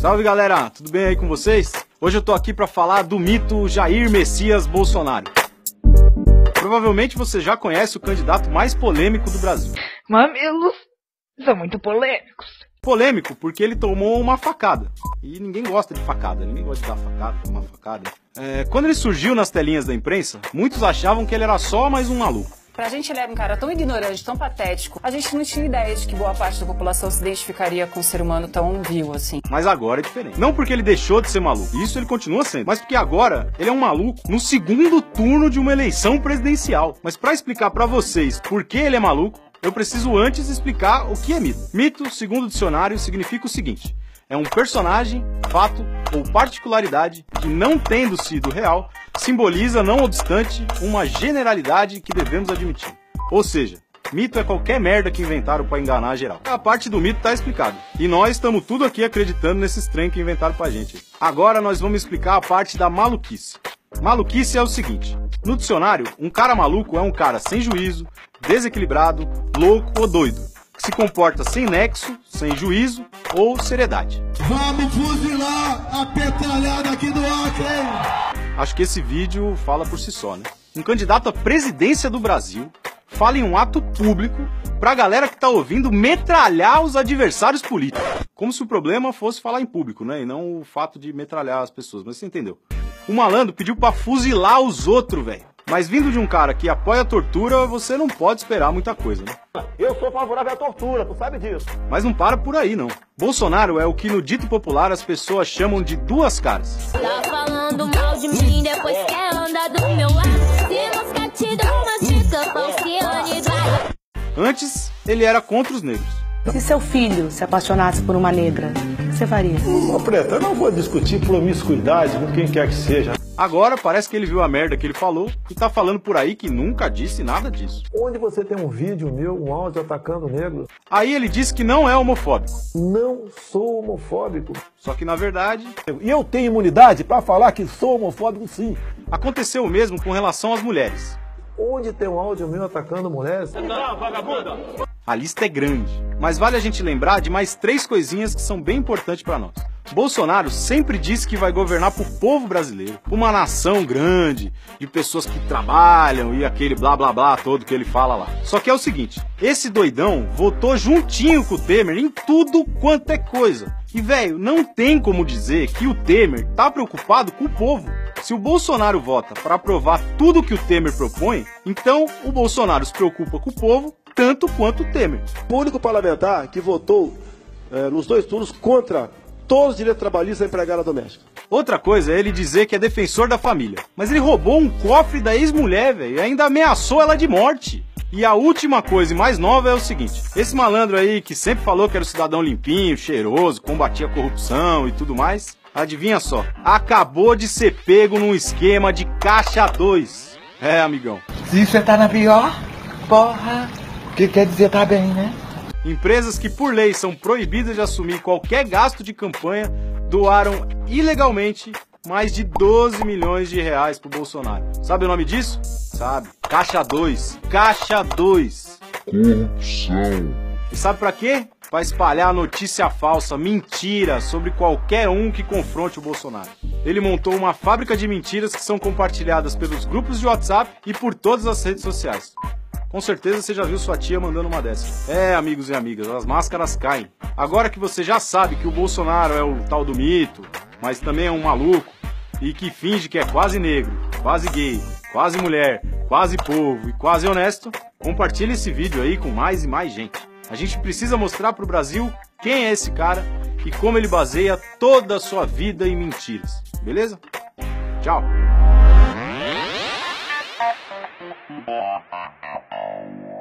Salve galera, tudo bem aí com vocês? Hoje eu tô aqui para falar do mito Jair Messias Bolsonaro. Provavelmente você já conhece o candidato mais polêmico do Brasil. Mamilos são muito polêmicos. Polêmico porque ele tomou uma facada. E ninguém gosta de facada, ninguém gosta de dar facada, tomar facada. É, quando ele surgiu nas telinhas da imprensa, muitos achavam que ele era só mais um maluco. Pra gente, ele era um cara tão ignorante, tão patético. A gente não tinha ideia de que boa parte da população se identificaria com um ser humano tão vil assim. Mas agora é diferente. Não porque ele deixou de ser maluco, isso ele continua sendo, mas porque agora ele é um maluco no segundo turno de uma eleição presidencial. Mas para explicar para vocês por que ele é maluco, eu preciso antes explicar o que é mito. Mito, segundo o dicionário, significa o seguinte: é um personagem, fato ou particularidade que, não tendo sido real, simboliza, não obstante, uma generalidade que devemos admitir. Ou seja, mito é qualquer merda que inventaram para enganar geral. A parte do mito tá explicada. E nós estamos tudo aqui acreditando nesses trem que inventaram pra gente. Agora nós vamos explicar a parte da maluquice. Maluquice é o seguinte: no dicionário, um cara maluco é um cara sem juízo, desequilibrado, louco ou doido se comporta sem nexo, sem juízo ou seriedade. Vamos fuzilar a petralhada aqui do Acre! Acho que esse vídeo fala por si só, né? Um candidato à presidência do Brasil fala em um ato público pra galera que tá ouvindo metralhar os adversários políticos. Como se o problema fosse falar em público, né? E não o fato de metralhar as pessoas, mas você entendeu. O malandro pediu para fuzilar os outros, velho. Mas vindo de um cara que apoia a tortura, você não pode esperar muita coisa, né? Sou favorável à tortura, tu sabe disso. Mas não para por aí, não. Bolsonaro é o que no dito popular as pessoas chamam de duas caras. Tá falando mal de mim, depois quer andar do meu lado. Se te uma dica, falciane Antes, ele era contra os negros. Se seu filho se apaixonasse por uma negra, você faria? Ô, Preta, eu não vou discutir promiscuidade com quem quer que seja. Agora parece que ele viu a merda que ele falou e tá falando por aí que nunca disse nada disso. Onde você tem um vídeo meu, um áudio atacando negros? Aí ele disse que não é homofóbico. Não sou homofóbico. Só que na verdade. E eu tenho imunidade para falar que sou homofóbico sim. Aconteceu o mesmo com relação às mulheres. Onde tem um áudio meu atacando mulheres? Não, vagabunda! A lista é grande, mas vale a gente lembrar de mais três coisinhas que são bem importantes para nós. Bolsonaro sempre disse que vai governar pro povo brasileiro, uma nação grande, de pessoas que trabalham e aquele blá blá blá todo que ele fala lá. Só que é o seguinte, esse doidão votou juntinho com o Temer em tudo quanto é coisa. E velho, não tem como dizer que o Temer tá preocupado com o povo. Se o Bolsonaro vota para aprovar tudo que o Temer propõe, então o Bolsonaro se preocupa com o povo tanto quanto o Temer. O único parlamentar que votou eh, nos dois turnos contra todos os direitos trabalhistas da empregada doméstica. Outra coisa é ele dizer que é defensor da família. Mas ele roubou um cofre da ex-mulher, velho, e ainda ameaçou ela de morte. E a última coisa e mais nova é o seguinte: esse malandro aí que sempre falou que era o cidadão limpinho, cheiroso, combatia a corrupção e tudo mais, adivinha só, acabou de ser pego num esquema de caixa 2. É, amigão. Se você tá na pior, porra, que quer dizer tá bem, né? Empresas que por lei são proibidas de assumir qualquer gasto de campanha doaram ilegalmente mais de 12 milhões de reais pro Bolsonaro. Sabe o nome disso? Sabe. Caixa 2. Caixa 2. Corrupção. E sabe para quê? Para espalhar notícia falsa, mentira sobre qualquer um que confronte o Bolsonaro. Ele montou uma fábrica de mentiras que são compartilhadas pelos grupos de WhatsApp e por todas as redes sociais. Com certeza você já viu sua tia mandando uma dessas. É, amigos e amigas, as máscaras caem. Agora que você já sabe que o Bolsonaro é o tal do mito, mas também é um maluco e que finge que é quase negro, quase gay, quase mulher, quase povo e quase honesto, compartilhe esse vídeo aí com mais e mais gente. A gente precisa mostrar pro Brasil quem é esse cara e como ele baseia toda a sua vida em mentiras. Beleza? Tchau. Thank you.